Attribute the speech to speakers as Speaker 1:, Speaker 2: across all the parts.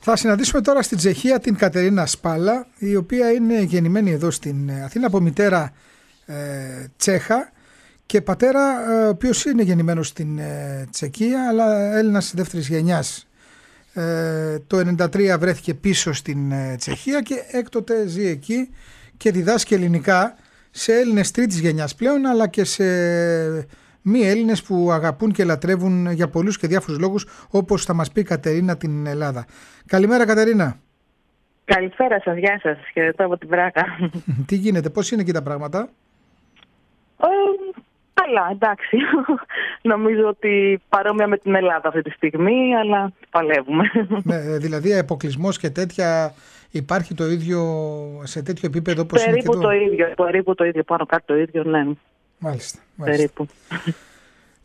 Speaker 1: Θα συναντήσουμε τώρα στην Τσεχία την Κατερίνα Σπάλα, η οποία είναι γεννημένη εδώ στην Αθήνα από μητέρα ε, Τσέχα και πατέρα ε, ο οποίος είναι γεννημένος στην ε, Τσεχία αλλά Έλληνας δεύτερης γενιάς. Ε, το 1993 βρέθηκε πίσω στην ε, Τσεχία και έκτοτε ζει εκεί και διδάσκει ελληνικά σε Έλληνες τρίτης γενιάς πλέον αλλά και σε μη Έλληνες που αγαπούν και λατρεύουν για πολλούς και διάφορους λόγους, όπως θα μας πει η Κατερίνα την Ελλάδα. Καλημέρα, Κατερίνα.
Speaker 2: Καλησπέρα σας, γεια σας. Χαιρετώ από την Πράκα.
Speaker 1: Τι γίνεται, πώς είναι εκεί τα πράγματα;
Speaker 2: Ε, καλά, εντάξει. Νομίζω ότι παρόμοια με την Ελλάδα αυτή τη στιγμή, αλλά παλεύουμε.
Speaker 1: Ναι, δηλαδή, αποκλεισμός και τέτοια υπάρχει το ίδιο σε τέτοιο επίπεδο όπως
Speaker 2: περίπου
Speaker 1: είναι και
Speaker 2: το... το ίδιο, περίπου το ίδιο, πάνω κάτω το ίδιο, ναι.
Speaker 1: Μάλιστα.
Speaker 2: Περίπου.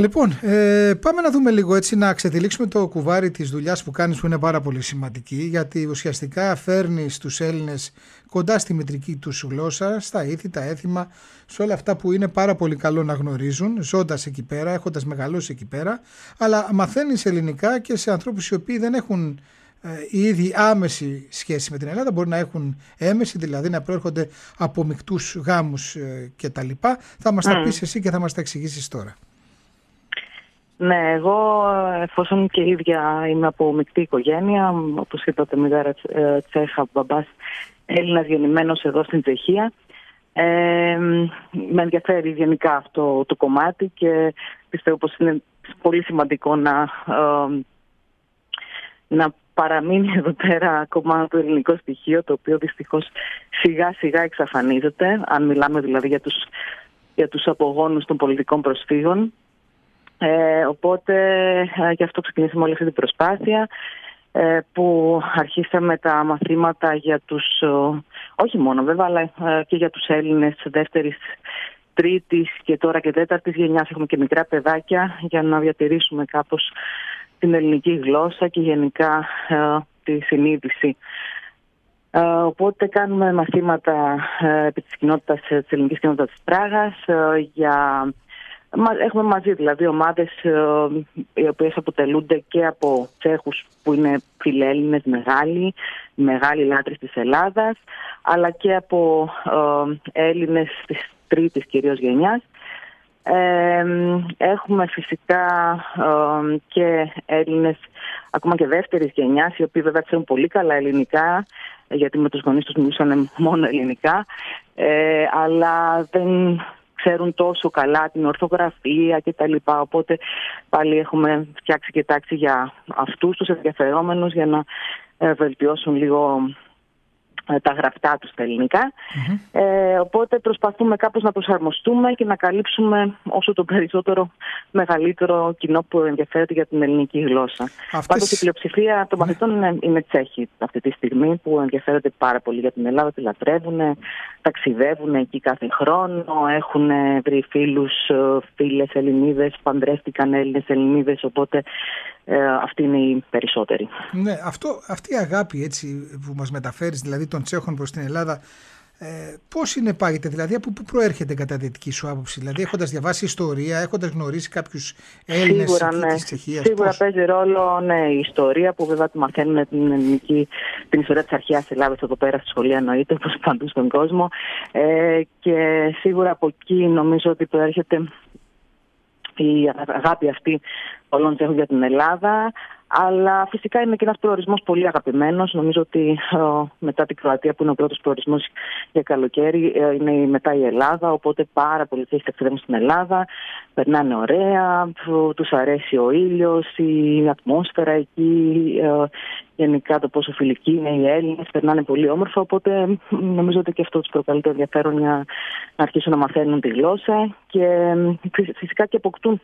Speaker 1: Λοιπόν, ε, πάμε να δούμε λίγο έτσι να ξετυλίξουμε το κουβάρι της δουλειάς που κάνεις που είναι πάρα πολύ σημαντική γιατί ουσιαστικά φέρνεις τους Έλληνες κοντά στη μητρική τους γλώσσα, στα ήθη, τα έθιμα, σε όλα αυτά που είναι πάρα πολύ καλό να γνωρίζουν, ζώντας εκεί πέρα, έχοντας μεγαλώσει εκεί πέρα, αλλά μαθαίνεις ελληνικά και σε ανθρώπους οι οποίοι δεν έχουν ε, η ίδια άμεση σχέση με την Ελλάδα μπορεί να έχουν έμεση, δηλαδή να προέρχονται από μικτούς γάμους ε, και τα λοιπά. Θα μας τα πεις εσύ και θα μας τα εξηγήσεις τώρα.
Speaker 2: Ναι, εγώ εφόσον και ίδια είμαι από μεικτή οικογένεια, όπως είπατε μητέρα ε, Τσέχα, μπαμπάς Έλληνας γεννημένος εδώ στην Τσεχία, ε, με ενδιαφέρει γενικά αυτό το κομμάτι και πιστεύω πως είναι πολύ σημαντικό να, να παραμείνει εδώ πέρα ακόμα το ελληνικό στοιχείο το οποίο δυστυχώς σιγά σιγά εξαφανίζεται αν μιλάμε δηλαδή για τους, για τους απογόνους των πολιτικών προσφύγων. Ε, οπότε ε, γι' αυτό ξεκινήσαμε όλη αυτή την προσπάθεια ε, που αρχίσαμε τα μαθήματα για τους, όχι μόνο βέβαια αλλά ε, και για τους Έλληνες δεύτερης τρίτης και τώρα και τέταρτης γενιάς. Έχουμε και μικρά παιδάκια για να διατηρήσουμε κάπως την ελληνική γλώσσα και γενικά ε, τη συνείδηση. Ε, οπότε κάνουμε μαθήματα ε, επί της, κοινότητας, της ελληνικής κοινότητας της Πράγας για... Έχουμε μαζί δηλαδή ομάδες οι οποίες αποτελούνται και από Τσέχους που είναι φιλέλληνες μεγάλοι, μεγάλοι λάτρες της Ελλάδας, αλλά και από Έλληνες της τρίτης κυρίως γενιάς έχουμε φυσικά και Έλληνες ακόμα και δεύτερης γενιάς οι οποίοι βέβαια ξέρουν πολύ καλά ελληνικά γιατί με τους γονείς τους μιλούσαν μόνο ελληνικά ε, αλλά δεν ξέρουν τόσο καλά την ορθογραφία και τα λοιπά. Οπότε πάλι έχουμε φτιάξει και τάξη για αυτούς τους ενδιαφερόμενους για να ε, βελτιώσουν λίγο ε, τα γραφτά τους στα ελληνικα Ε, οπότε προσπαθούμε κάπως να προσαρμοστούμε και να καλύψουμε όσο το περισσότερο μεγαλύτερο κοινό που ενδιαφέρεται για την ελληνική γλώσσα. Αυτές... Πάντως η πλειοψηφία των μαθητών είναι, είναι Τσέχοι αυτή τη στιγμή που ενδιαφέρονται πάρα πολύ για την Ελλάδα, τη λατρεύουν, ταξιδεύουν εκεί κάθε χρόνο, έχουν βρει φίλους, φίλες Ελληνίδες, παντρεύτηκαν Έλληνες Ελληνίδες, οπότε ε, αυτή είναι η περισσότερη.
Speaker 1: Ναι, αυτό, αυτή η αγάπη έτσι που μας μεταφέρεις, δηλαδή των Τσέχων προς την Ελλάδα, ε, Πώς είναι πάγεται, δηλαδή από πού προέρχεται κατά δυτική σου άποψη, δηλαδή έχοντας διαβάσει ιστορία, έχοντας γνωρίσει κάποιους Έλληνες
Speaker 2: ναι.
Speaker 1: της Τσεχίας.
Speaker 2: Σίγουρα πώς... παίζει ρόλο ναι, η ιστορία που βέβαια τη μαθαίνουμε την ελληνική, την ιστορία της αρχαίας Ελλάδας εδώ πέρα στη σχολεία, εννοείται, όπως παντού στον κόσμο. Ε, και σίγουρα από εκεί νομίζω ότι προέρχεται η αγάπη αυτή όλων έχουν για την Ελλάδα. Αλλά φυσικά είναι και ένας προορισμός πολύ αγαπημένος. Νομίζω ότι μετά την Κροατία, που είναι ο πρώτος προορισμός για καλοκαίρι, ε, είναι μετά η Ελλάδα. Οπότε πάρα πολλοί θα ταξιδεύουν στην Ελλάδα. Περνάνε ωραία, τους αρέσει ο ήλιος, η ατμόσφαιρα εκεί, ε, γενικά το πόσο φιλικοί είναι οι Έλληνες. Περνάνε πολύ όμορφα. Οπότε νομίζω ότι και αυτό τους προκαλεί το ενδιαφέρον για να αρχίσουν να μαθαίνουν τη γλώσσα. Και φυσικά και αποκτούν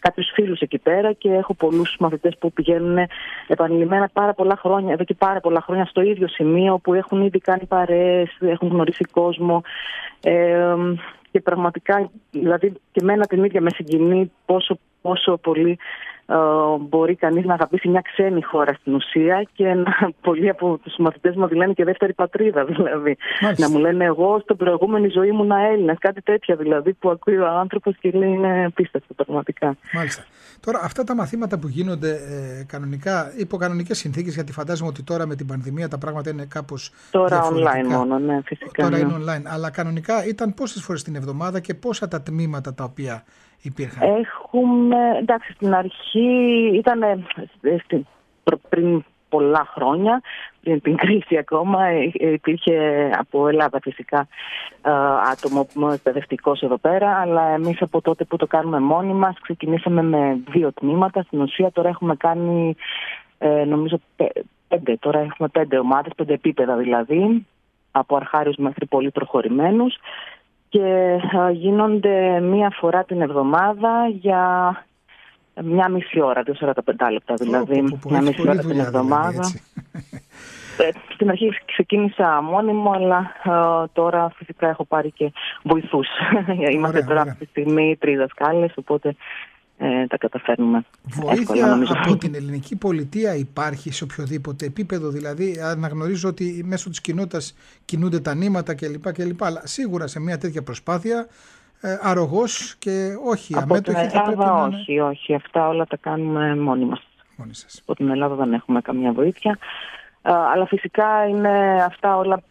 Speaker 2: κάποιους φίλους εκεί πέρα. Και έχω πολλούς μαθητές που πηγαίνουν επανειλημμένα πάρα πολλά χρόνια, εδώ και πάρα πολλά χρόνια στο ίδιο σημείο που έχουν ήδη κάνει παρέες, έχουν γνωρίσει κόσμο. Ε, και πραγματικά δηλαδή και μένα την ίδια με συγκινεί πόσο, πόσο πολύ μπορεί κανείς να αγαπήσει μια ξένη χώρα στην ουσία και να, πολλοί από τους μαθητές μου λένε και δεύτερη πατρίδα δηλαδή. Να μου λένε εγώ στην προηγούμενη ζωή ήμουν Έλληνας, κάτι τέτοια δηλαδή που ακούει ο άνθρωπος και λέει είναι πίστευτο πραγματικά.
Speaker 1: Μάλιστα. Τώρα αυτά τα μαθήματα που γίνονται ε, κανονικά, υπό κανονικές συνθήκες, γιατί φαντάζομαι ότι τώρα με την πανδημία τα πράγματα είναι κάπως.
Speaker 2: Τώρα online μόνο, ναι, φυσικά.
Speaker 1: Τώρα
Speaker 2: ναι.
Speaker 1: είναι online. Αλλά κανονικά ήταν πόσες φορές την εβδομάδα και πόσα τα τμήματα τα οποία υπήρχαν;
Speaker 2: Έχουμε, εντάξει, στην αρχή ήταν ε, πριν πολλά χρόνια, πριν την κρίση ακόμα, ε, υπήρχε από Ελλάδα φυσικά άτομο που εκπαιδευτικός εδώ πέρα, αλλά εμείς από τότε που το κάνουμε μόνοι μας ξεκινήσαμε με δύο τμήματα. Στην ουσία τώρα έχουμε κάνει, ε, νομίζω, πέντε, τώρα έχουμε πέντε ομάδες, πέντε επίπεδα δηλαδή, από αρχάριους μέχρι πολύ προχωρημένους και γίνονται μία φορά την εβδομάδα για μια μισή ώρα, 45 λεπτά δηλαδή. μια μισή ώρα την εβδομάδα. Ε, στην αρχή ξεκίνησα μόνη μου, αλλά τώρα φυσικά έχω πάρει και βοηθούς. Είμαστε τώρα αυτή τη στιγμή τρεις δασκάλες, οπότε ε, τα καταφέρνουμε.
Speaker 1: Βοήθεια από την ελληνική πολιτεία υπάρχει σε οποιοδήποτε επίπεδο, δηλαδή αναγνωρίζω ότι μέσω της κοινότητας κινούνται τα νήματα κλπ. κλπ αλλά σίγουρα σε μια τέτοια προσπάθεια ε, αρρωγός και όχι
Speaker 2: από αμέτωχη την Ελλάδα, θα πρέπει όχι, όχι, αυτά όλα τα κάνουμε μόνοι μας.
Speaker 1: Μόνοι σας.
Speaker 2: Από την Ελλάδα δεν έχουμε καμία βοήθεια. Ε, αλλά φυσικά είναι αυτά όλα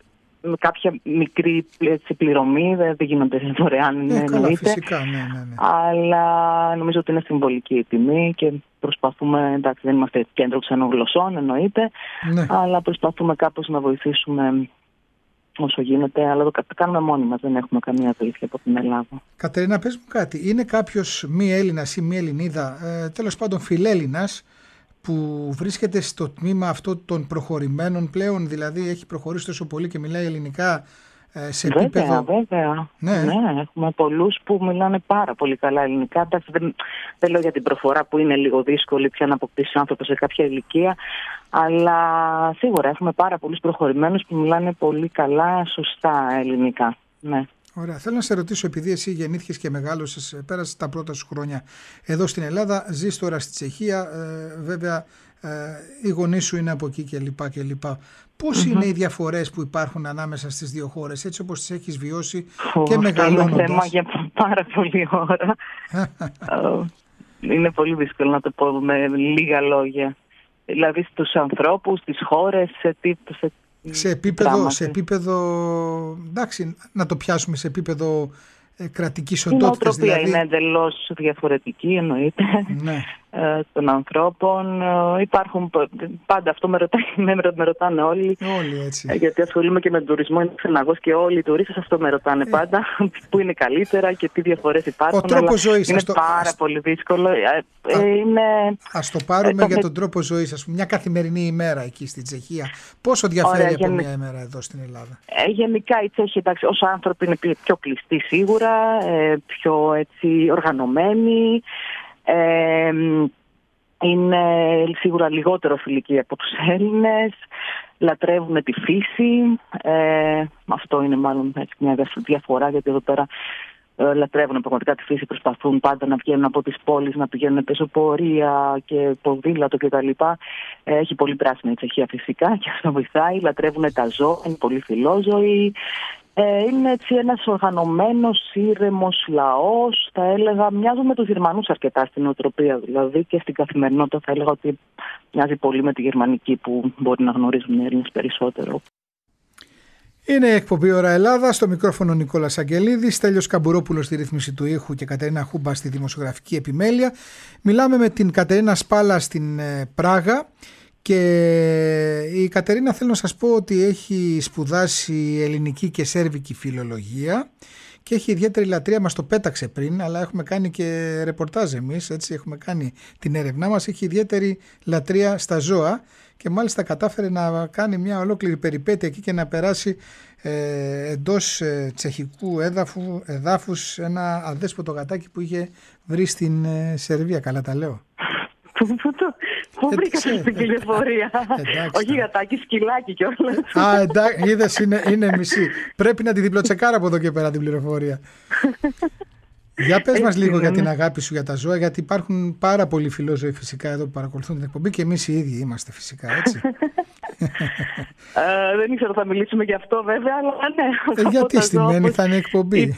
Speaker 2: με κάποια μικρή έτσι, πληρωμή, δεν, γίνονται δωρεάν,
Speaker 1: ναι, καλά, Φυσικά, ναι, ναι, ναι.
Speaker 2: Αλλά νομίζω ότι είναι συμβολική η τιμή και προσπαθούμε, εντάξει δεν είμαστε κέντρο ξενογλωσσών εννοείται, ναι. αλλά προσπαθούμε κάπως να βοηθήσουμε όσο γίνεται, αλλά το κάνουμε μόνοι μας, δεν έχουμε καμία βοήθεια από την Ελλάδα.
Speaker 1: Κατερίνα, πες μου κάτι, είναι κάποιος μη Έλληνας ή μη Ελληνίδα, ε, τέλος πάντων φιλέλληνας, που βρίσκεται στο τμήμα αυτό των προχωρημένων πλέον, δηλαδή έχει προχωρήσει τόσο πολύ και μιλάει ελληνικά ε, σε
Speaker 2: βέβαια,
Speaker 1: επίπεδο...
Speaker 2: Βέβαια, ναι. ναι. έχουμε πολλούς που μιλάνε πάρα πολύ καλά ελληνικά. Δεν, δεν λέω για την προφορά που είναι λίγο δύσκολη πια να αποκτήσει άνθρωπος σε κάποια ηλικία, αλλά σίγουρα έχουμε πάρα πολλούς προχωρημένους που μιλάνε πολύ καλά, σωστά ελληνικά. Ναι.
Speaker 1: Ωραία. Θέλω να σε ρωτήσω, επειδή εσύ γεννήθηκες και μεγάλωσες, πέρασες τα πρώτα σου χρόνια εδώ στην Ελλάδα, ζεις τώρα στη Τσεχία, ε, βέβαια ε, οι γονείς σου είναι από εκεί κλπ. κλπ. Πώς mm-hmm. είναι οι διαφορές που υπάρχουν ανάμεσα στις δύο χώρες, έτσι όπως τις έχεις βιώσει oh, και μεγαλώνοντα.
Speaker 2: Είναι θέμα για πάρα πολλή ώρα. είναι πολύ δύσκολο να το πω με λίγα λόγια. Δηλαδή στους ανθρώπους, στις χώρες, σε, τι, σε
Speaker 1: σε επίπεδο, σε επίπεδο, εντάξει, να το πιάσουμε σε επίπεδο ε, κρατικής οντότητας.
Speaker 2: Η νοοτροπία δηλαδή... είναι εντελώς διαφορετική εννοείται. Ναι. Ε, των ανθρώπων. Ε, υπάρχουν πάντα αυτό με, ρωτά, με, με ρωτάνε όλοι.
Speaker 1: Όλοι έτσι.
Speaker 2: Ε, γιατί ασχολούμαι και με τον τουρισμό, είναι ξεναγός και όλοι οι τουρίστες αυτό με ρωτάνε πάντα. Πού είναι καλύτερα και τι διαφορές υπάρχουν.
Speaker 1: Ο τρόπος ζωής.
Speaker 2: Είναι το... πάρα πολύ δύσκολο. Α είναι...
Speaker 1: Ας το πάρουμε για τον τρόπο ζωής, ας πούμε. Μια καθημερινή ημέρα εκεί στην Τσεχία. Πόσο διαφέρει Ωραία, από μια ημέρα εδώ στην Ελλάδα;
Speaker 2: Ε, γενικά οι Τσέχοι, εντάξει, ως άνθρωποι είναι πιο κλειστοί σίγουρα, πιο έτσι οργανωμένοι. Ε, είναι σίγουρα λιγότερο φιλικοί από τους Έλληνες, λατρεύουν τη φύση, ε, αυτό είναι μάλλον έτσι, μια διαφορά γιατί εδώ πέρα ε, λατρεύουν πραγματικά τη φύση, προσπαθούν πάντα να βγαίνουν από τις πόλεις, να πηγαίνουν πεζοπορία και ποδήλατο κτλ. Ε, έχει πολύ πράσινη η Τσεχία φυσικά και αυτό βοηθάει, λατρεύουν τα ζώα, είναι πολύ φιλόζωοι, ε, είναι έτσι ένας οργανωμένος, ήρεμος λαός, θα έλεγα, μοιάζουν με τους Γερμανούς αρκετά στην οτροπία δηλαδή και στην καθημερινότητα θα έλεγα ότι μοιάζει πολύ με τη γερμανική που μπορεί να γνωρίζουν οι Έλληνες περισσότερο.
Speaker 1: Είναι εκπομπή Ωρα Ελλάδα, στο μικρόφωνο Νικόλας Αγγελίδης, Τέλειο Καμπουρόπουλος στη ρύθμιση του ήχου και Κατερίνα Χούμπα στη δημοσιογραφική επιμέλεια. Μιλάμε με την Κατερίνα Σπάλα στην ε, Πράγα και η Κατερίνα θέλω να σας πω ότι έχει σπουδάσει ελληνική και σέρβικη φιλολογία και έχει ιδιαίτερη λατρεία, μας το πέταξε πριν, αλλά έχουμε κάνει και ρεπορτάζ εμείς, έτσι. Έχουμε κάνει την έρευνά μας, έχει ιδιαίτερη λατρεία στα ζώα και μάλιστα κατάφερε να κάνει μια ολόκληρη περιπέτεια εκεί και να περάσει ε, εντός ε, τσεχικού έδαφου, εδάφους ένα αδέσποτο γατάκι που είχε βρει στην ε, Σερβία, καλά τα λέω.
Speaker 2: Πού βρήκα αυτή την πληροφορία. Όχι γατάκι, σκυλάκι κιόλας.
Speaker 1: Α, εντάξει, είδες είναι, είναι μισή. Πρέπει να τη διπλοτσεκάρω από εδώ και πέρα την πληροφορία. Για πες μας λίγο για την αγάπη σου για τα ζώα, γιατί υπάρχουν πάρα πολλοί φιλόζωοι φυσικά εδώ που παρακολουθούν την εκπομπή και εμείς οι ίδιοι είμαστε φυσικά, έτσι.
Speaker 2: Ε, δεν ήξερα θα μιλήσουμε γι' αυτό βέβαια, αλλά ναι.
Speaker 1: Ε, γιατί στημένη θα είναι εκπομπή, οι,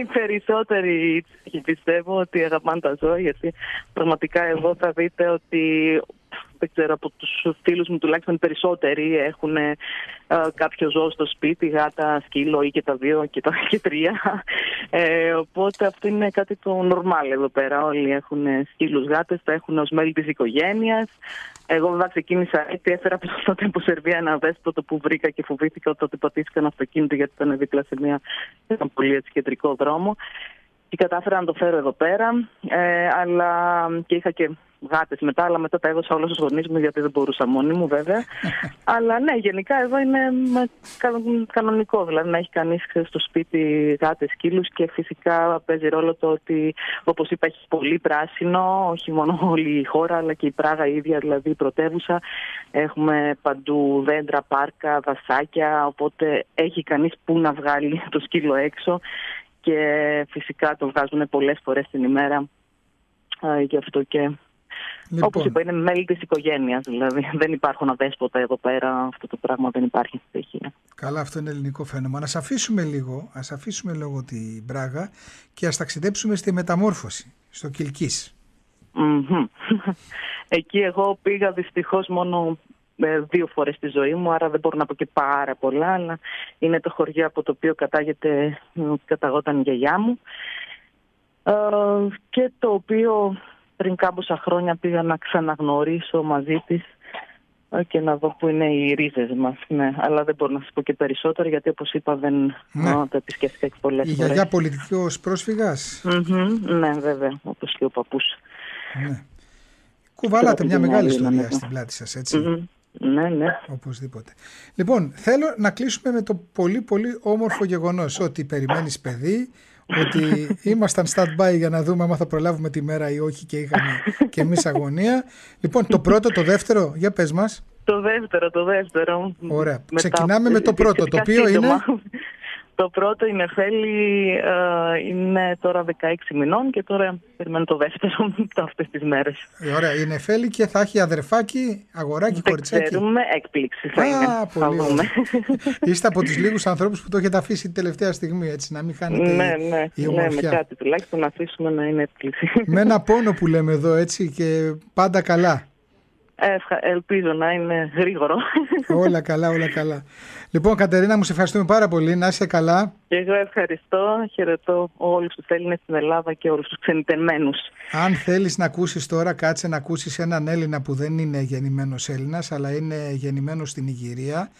Speaker 2: Οι περισσότεροι πιστεύω ότι αγαπάνε τα ζώα, γιατί πραγματικά εδώ θα δείτε ότι δεν ξέρω από τους φίλους μου τουλάχιστον περισσότεροι έχουν ε, κάποιο ζώο στο σπίτι, γάτα, σκύλο ή και τα δύο και τα και τρία. Ε, οπότε αυτό είναι κάτι το νορμάλ εδώ πέρα. Όλοι έχουν σκύλους γάτες, τα έχουν ως μέλη της οικογένειας. Εγώ βέβαια ξεκίνησα έτσι, έφερα από τότε από Σερβία ένα δέσποτο που βρήκα και φοβήθηκα όταν πατήθηκα ένα αυτοκίνητο γιατί ήταν δίπλα σε μια, ένα πολύ έτσι, κεντρικό δρόμο. Και κατάφερα να το φέρω εδώ πέρα, ε, αλλά και είχα και γάτες μετά, αλλά μετά τα έδωσα όλα στου γονείς μου γιατί δεν μπορούσα μόνη μου βέβαια. αλλά ναι, γενικά εδώ είναι κανονικό. Δηλαδή να έχει κανείς στο σπίτι γάτες, σκύλους και φυσικά παίζει ρόλο το ότι όπως είπα έχει πολύ πράσινο, όχι μόνο όλη η χώρα αλλά και η Πράγα η ίδια, δηλαδή η πρωτεύουσα. Έχουμε παντού δέντρα, πάρκα, δασάκια, οπότε έχει κανείς που να βγάλει το σκύλο έξω και φυσικά το βγάζουν πολλές φορές την ημέρα. Γι' αυτό και Λοιπόν. Όπω είπα, είναι μέλη της οικογένειας. Δηλαδή, δεν υπάρχουν αδέσποτα εδώ πέρα. Αυτό το πράγμα δεν υπάρχει στη Τσεχία.
Speaker 1: Καλά, αυτό είναι ελληνικό φαινόμενο. Α αφήσουμε λίγο, ας αφήσουμε λίγο την Πράγα και ας ταξιδέψουμε στη μεταμόρφωση, στο κιλκι
Speaker 2: Εκεί εγώ πήγα δυστυχώς μόνο ε, δύο φορές στη ζωή μου, άρα δεν μπορώ να πω και πάρα πολλά, αλλά είναι το χωριό από το οποίο κατάγεται, καταγόταν η γιαγιά μου ε, και το οποίο πριν κάμποσα χρόνια πήγα να ξαναγνωρίσω μαζί της ε, και να δω που είναι οι ρίζες μας. Ναι, αλλά δεν μπορώ να σας πω και περισσότερο γιατί όπως είπα δεν ναι. το επισκέφθηκα και πολλές
Speaker 1: Η γιαγιά πολιτικός πρόσφυγας;
Speaker 2: ναι βέβαια, όπως και ο παππούς.
Speaker 1: Ναι. Κουβάλατε μια μεγάλη ιστορία στην πλάτη σας, έτσι.
Speaker 2: Ναι, ναι.
Speaker 1: Οπωσδήποτε. Λοιπόν, θέλω να κλείσουμε με το πολύ πολύ όμορφο γεγονός ότι περιμένεις παιδί, ότι ήμασταν stand-by για να δούμε αν θα προλάβουμε τη μέρα ή όχι και είχαμε και εμείς αγωνία. Λοιπόν, το πρώτο, το δεύτερο, για πες μας.
Speaker 2: Το δεύτερο, το δεύτερο.
Speaker 1: Ωραία. Ξεκινάμε με το πρώτο, το οποίο είναι...
Speaker 2: Το πρώτο η Νεφέλη ε, είναι τώρα 16 μηνών και τώρα περιμένω το δεύτερο αυτές τις μέρες.
Speaker 1: Ε, ωραία. Η Νεφέλη και θα έχει αδερφάκι, αγοράκι, Δεν κοριτσάκι.
Speaker 2: Ξέρουμε, έκπληξη θα Α, είναι.
Speaker 1: Πολύ ωραία. Είστε από τους λίγους ανθρώπους που το έχετε αφήσει την τελευταία στιγμή, έτσι, να μην χάνετε
Speaker 2: ναι, ναι,
Speaker 1: η ομορφιά.
Speaker 2: Ναι, με κάτι τουλάχιστον να αφήσουμε να είναι έκπληξη.
Speaker 1: Με ένα πόνο που λέμε εδώ, έτσι, και πάντα καλά.
Speaker 2: Ελπίζω να είναι γρήγορο.
Speaker 1: Όλα καλά, όλα καλά. Λοιπόν, Κατερίνα, μου σε ευχαριστούμε πάρα πολύ. Να είσαι καλά.
Speaker 2: Και εγώ ευχαριστώ. Χαιρετώ όλους τους Έλληνες στην Ελλάδα και όλους τους ξενιτεμένους.
Speaker 1: Αν θέλεις να ακούσεις τώρα, κάτσε να ακούσεις έναν Έλληνα που δεν είναι γεννημένος Έλληνας, αλλά είναι γεννημένος στην Ιγυρία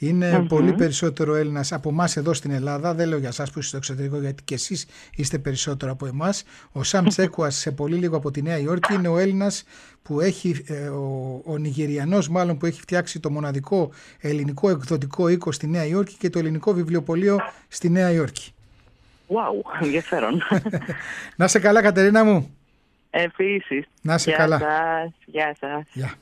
Speaker 1: ειναι πολύ περισσότερο Έλληνας από εμάς εδώ στην Ελλάδα. Δεν λέω για εσά που είστε στο εξωτερικό, γιατί και εσείς είστε περισσότερο από εμάς. Ο Σαμ Τσέκουας, σε πολύ λίγο από τη Νέα Υόρκη, είναι ο Έλληνας που έχει, ε, ο, ο Νιγηριανός μάλλον που έχει φτιάξει το μοναδικό ελληνικό εκδοτικό οίκο στη Νέα Υόρκη και το ελληνικό βιβλιοπωλείο στη Νέα Υόρκη.
Speaker 2: Wow, ενδιαφέρον.
Speaker 1: Να σε καλά, Κατερίνα μου.
Speaker 2: Επίσης.
Speaker 1: Να σε καλά.
Speaker 2: Γεια σας.
Speaker 1: Γεια.